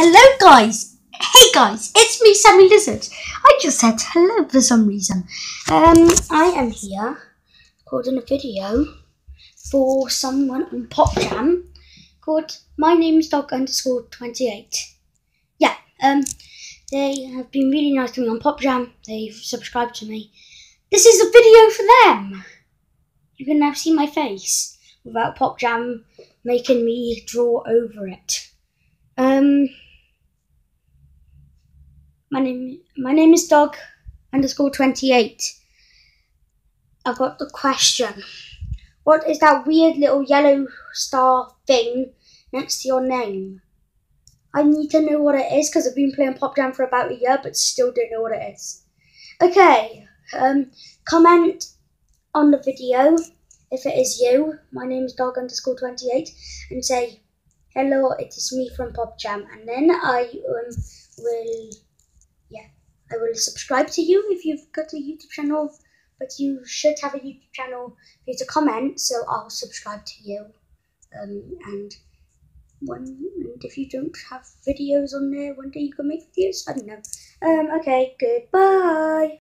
Hello, guys. Hey, guys, it's me, Sammy Lizard. I just said hello for some reason. Um, I am here recording a video for someone on PopJam called My Name's Dog underscore 28. Yeah, um, they have been really nice to me on PopJam. They've subscribed to me. This is a video for them. You can now see my face without PopJam making me draw over it. Um, my name my name is Dog underscore twenty eight. I've got the question. What is that weird little yellow star thing next to your name? I need to know what it is because I've been playing PopJam for about a year but still don't know what it is. Okay, um, comment on the video if it is you. My name is Dog underscore 28 and say, hello, it is me from PopJam. And then I um, will will subscribe to you if you've got a YouTube channel, but you should have a YouTube channel for you to comment, so I'll subscribe to you. Um, and when and if you don't have videos on there, one day you can make videos. I don't know. Um, okay, goodbye.